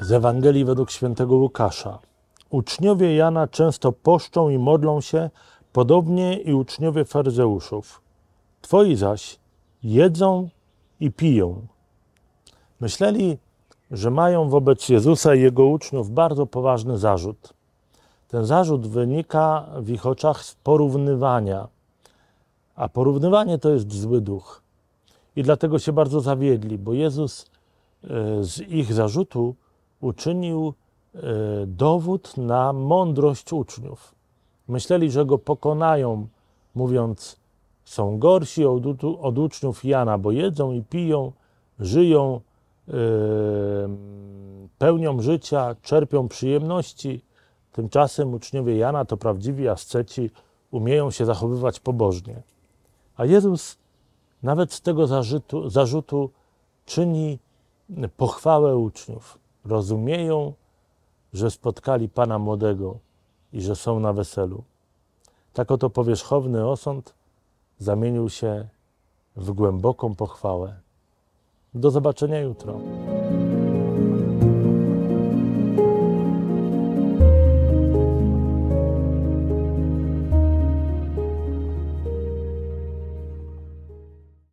Z Ewangelii według świętego Łukasza. Uczniowie Jana często poszczą i modlą się, podobnie i uczniowie faryzeuszów. Twoi zaś jedzą i piją. Myśleli, że mają wobec Jezusa i jego uczniów bardzo poważny zarzut. Ten zarzut wynika w ich oczach z porównywania, a porównywanie to jest zły duch. I dlatego się bardzo zawiedli, bo Jezus e, z ich zarzutu uczynił e, dowód na mądrość uczniów. Myśleli, że go pokonają, mówiąc, są gorsi od, od uczniów Jana, bo jedzą i piją, żyją, yy, pełnią życia, czerpią przyjemności. Tymczasem uczniowie Jana to prawdziwi asceci, umieją się zachowywać pobożnie. A Jezus nawet z tego zarzutu, zarzutu czyni pochwałę uczniów. Rozumieją, że spotkali Pana młodego i że są na weselu. Tak oto powierzchowny osąd zamienił się w głęboką pochwałę. Do zobaczenia jutro.